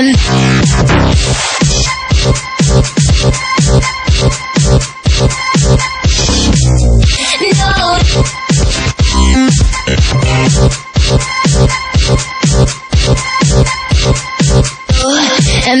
again. No. Oh, and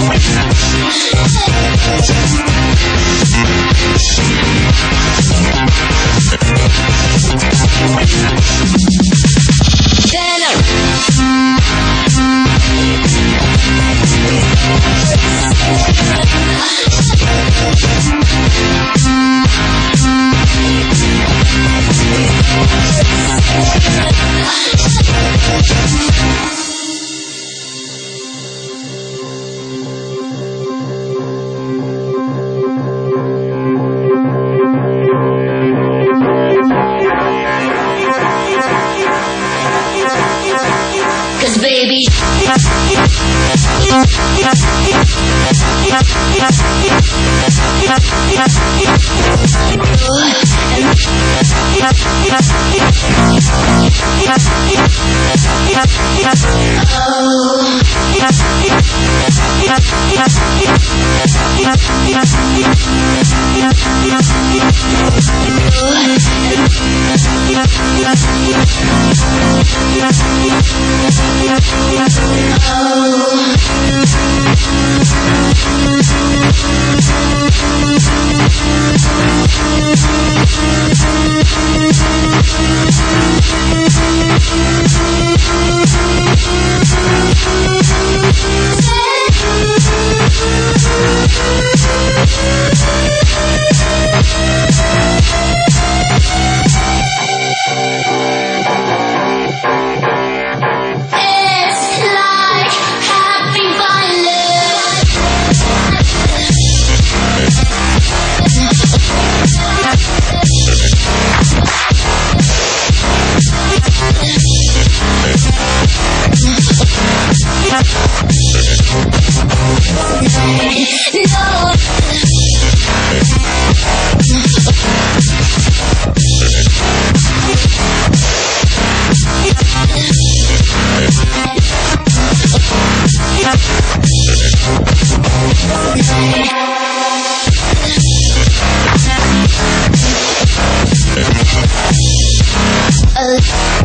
Thank Cause baby oh. It's When